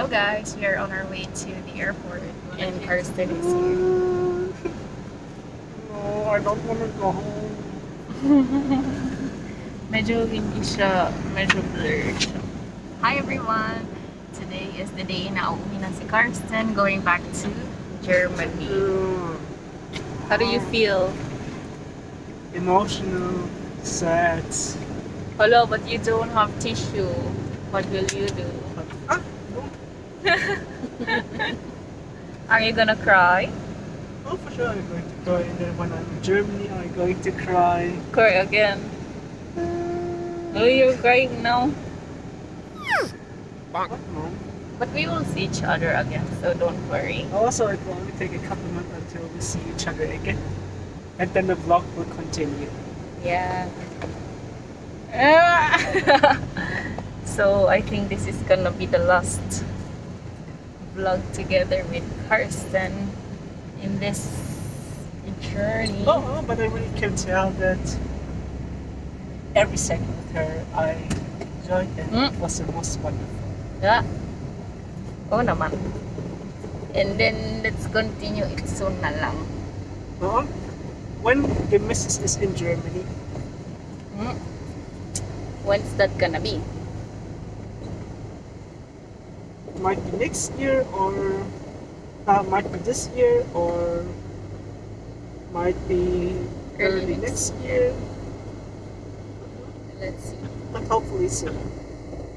Hello guys, we are on our way to the airport in Carsten is here. No, I don't want to go home. medyo hindi siya, medyo blurred siya. Hi everyone! Today is the day na uuwi na si Carsten going back to Germany. Hmm. How do you feel? Emotional, sad. Hello, but you don't have tissue. What will you do? Are you gonna cry? oh, for sure I'm going to cry. And then when I'm in Germany, I'm going to cry. Cry again. Oh, you're crying now. What, Mom? But we will see each other again, so don't worry. Oh, also, it will only take a couple months until we see each other again. And then the vlog will continue. Yeah. so I think this is gonna be the last vlog together with Carsten in this journey. Oh, oh, but I really can tell that every second with her I enjoyed and Mm. it was the most wonderful. Yeah. Oh naman. And then let's continue it soon na lang. Uh, when the missus is in Germany, Hmm? When's that gonna be? it might be next year or uh, might be this year or might be Early early next next year, Let's see. but hopefully soon.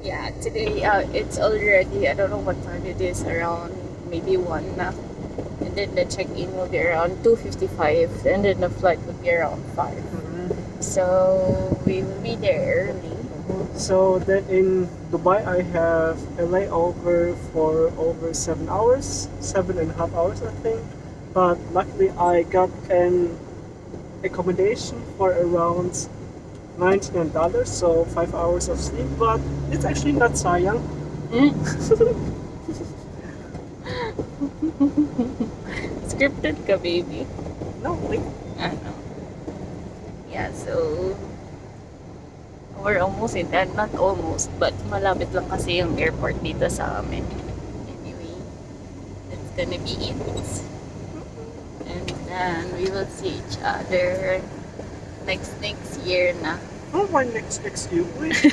Yeah, today uh, it's already, I don't know what time it is, around maybe 1 na. And then the check-in will be around 2.55 and then the flight will be around 5. So we will be there early. So then in Dubai, I have a layover for over seven hours, seven and a half hours, I think. But luckily, I got an accommodation for around ninety-nine dollars, so five hours of sleep. But it's actually not so young Scripted ka, baby. no, like know. Yeah, so we're almost in that. Not almost, but malapit lang kasi yung airport dito sa amin. Anyway, that's gonna be it. And then we will see each other next next year na. oh, my next next. Wait,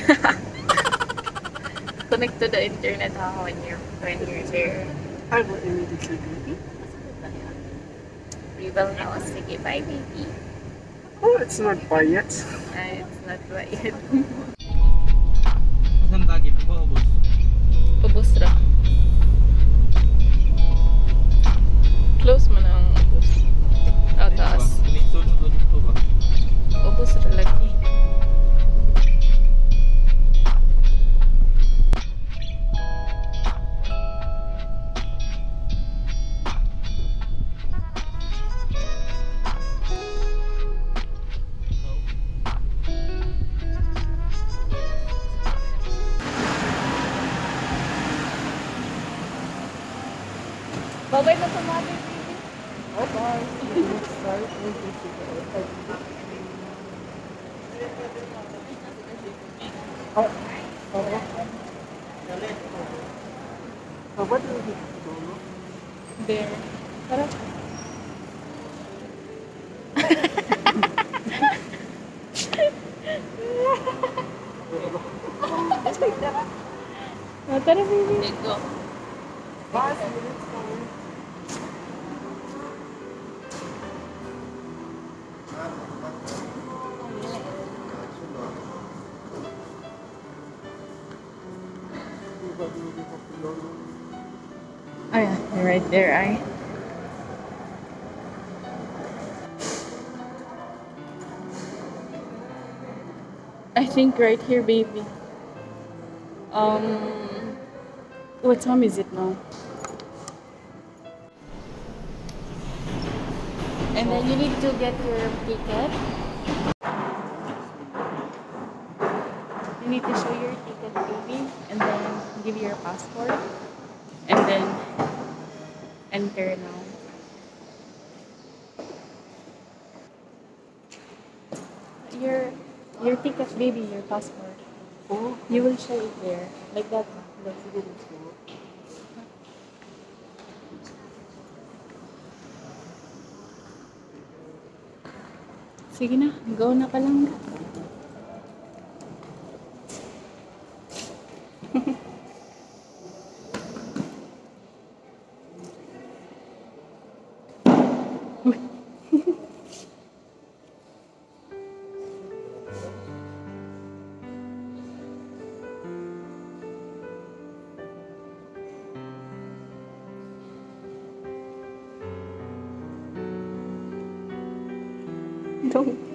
Connect to the internet ha when you're when you're there. I will immediately be. We will now. Sige, bye baby. Oh, it's not by yet. Ay, it's not right. Saan Okay na tumabay, baby. Bye bye. See you next time. Thank you, Chico. Oh, okay. So what do you do? no? There. Tara. Oh, tara, baby. Let's go. Bye. See you there, I. I think right here, baby. Um, what time is it now? And then you need to get your ticket. You need to show your ticket, baby, and then give your passport, and then enter now. Your your ticket, baby, your passport. Oh, You will show it there, like that. that's a good one. Sige na, go na ka lang. Don't.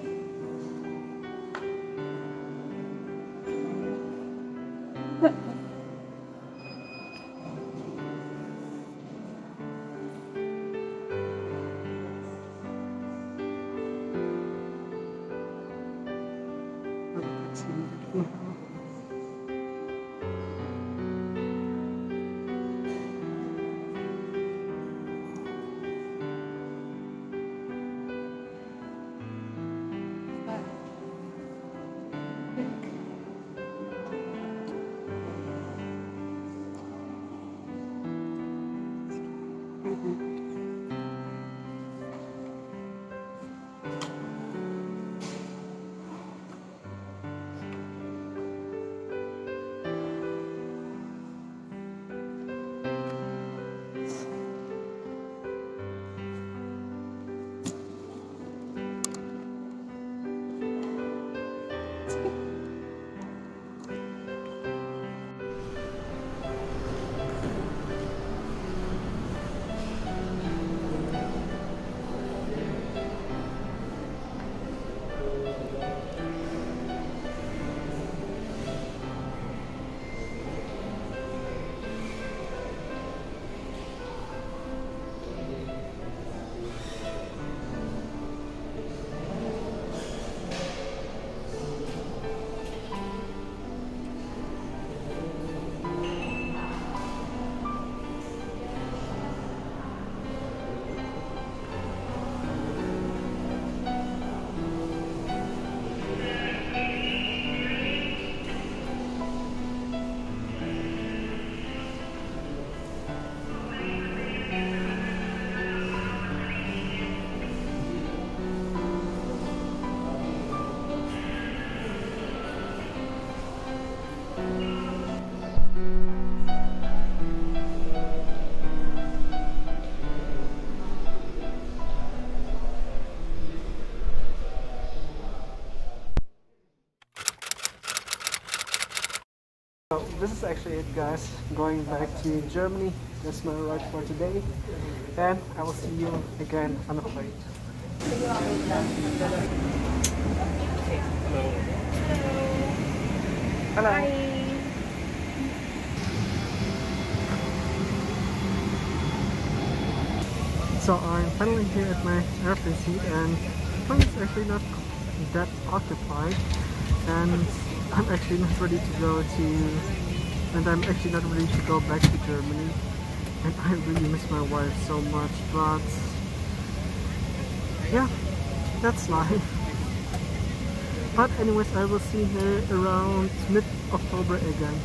Guys. Going back to Germany. That's my ride for today. And I will see you again on the flight. Hello. Hello. Hi. So I'm finally here at my airplane seat and the plane is actually not that occupied and I'm actually not ready to go to and I'm actually not ready to go back to Germany. And I really miss my wife so much but yeah that's life. But anyways I will see her around mid-October again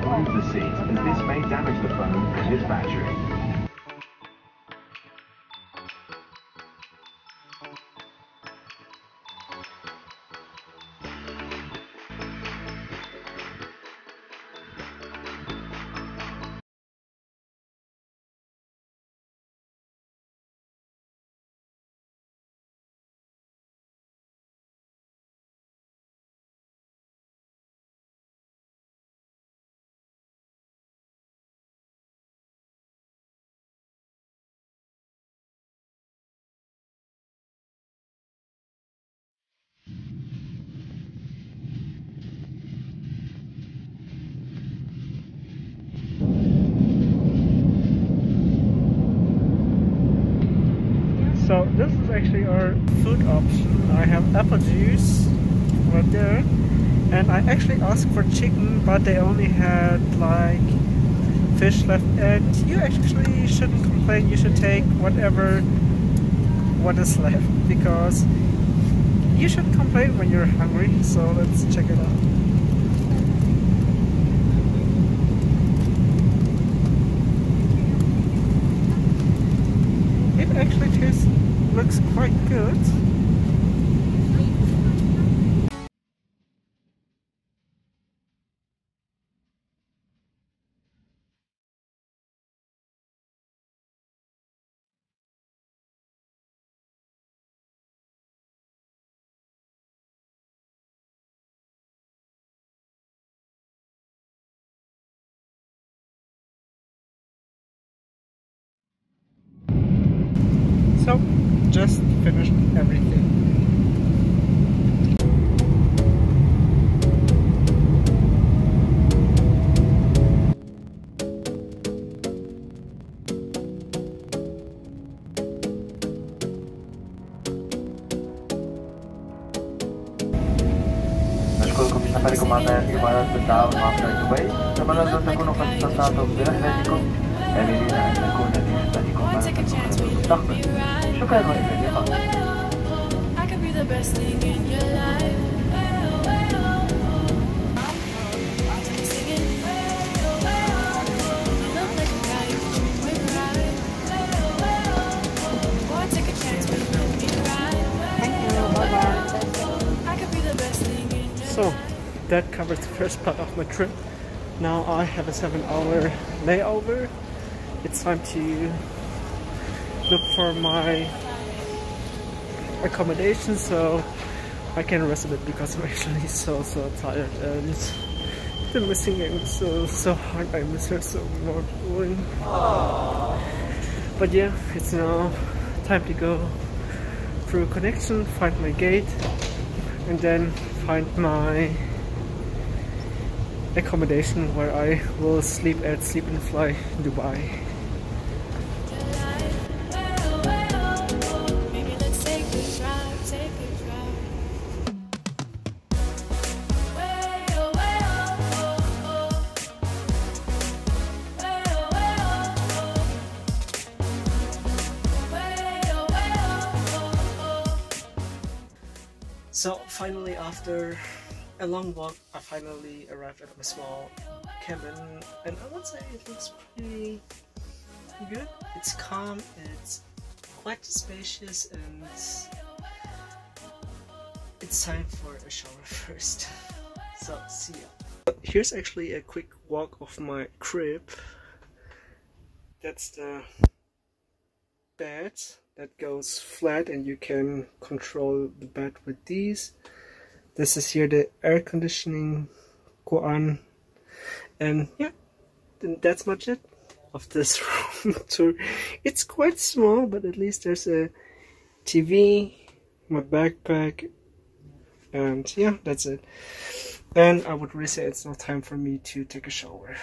not move the seat as this may damage the phone and its battery. So this is actually our food option. I have apple juice right there. And I actually asked for chicken, but they only had like fish left. And you actually shouldn't complain. You should take whatever what is left because you should complain when you're hungry. So let's check it out. It actually tastes looks quite good. So, just finished everything. safari kumanda ng Imarat Bandao after Dubai. Sa mga doon na kuno kasi sa taong bilang mediko, Emily na ang nagkuna ni I could be the best thing in your life. Singing, you look like a guy you can treat with pride. Boy, take a chance, but let me ride. I could be the best thing in your So, that covers the first part of my trip. Now I have a 7 hour layover. It's time to look for my accommodation so I can rest a bit because I'm actually so so tired and the missing game is so so hard. I miss her so much. But yeah, it's now time to go through connection, find my gate, and then find my accommodation where I will sleep at Sleep and Fly Dubai. So finally, after a long walk, I finally arrived at my small cabin, and I would say it looks pretty good. It's calm, it's quite spacious, and it's time for a shower first. So see ya. Here's actually a quick walk of my crib. That's the bed that goes flat and you can control the bed with these. This is here the air conditioning go on and yeah that's much it of this room tour. It's quite small but at least there's a TV, my backpack and yeah that's it. And I would really say it's not time for me to take a shower.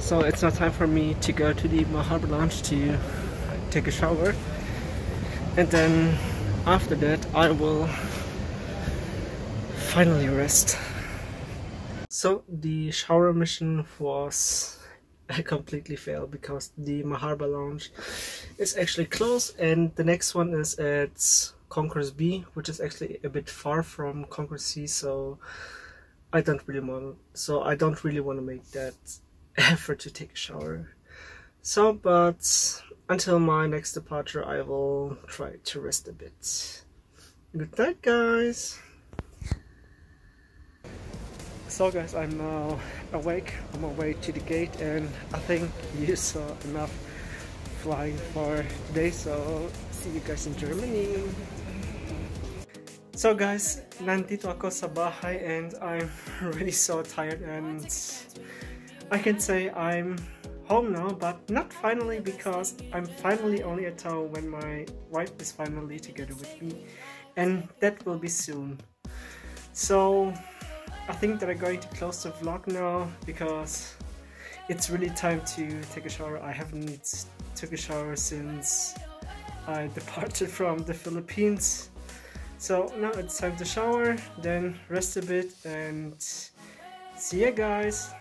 So it's not time for me to go to the Marhaba Lounge to take a shower. And then after that I will finally rest. So the shower mission was a completely failed because the Marhaba Lounge is actually closed and the next one is at Concourse B, which is actually a bit far from Concourse C, so I don't really want so I don't really want to make that effort to take a shower. So but until my next departure I will try to rest a bit. Good night guys! So guys, I'm now awake on my way to the gate and I think you saw enough flying for today so see you guys in Germany. So guys, nandito ako sa bahay and I'm really so tired and I can say I'm home now but not finally because I'm finally only at home when my wife is finally together with me and that will be soon. So I think that I'm going to close the vlog now because it's really time to take a shower. I haven't took a shower since I departed from the Philippines. So now it's time to shower, then rest a bit and see you guys.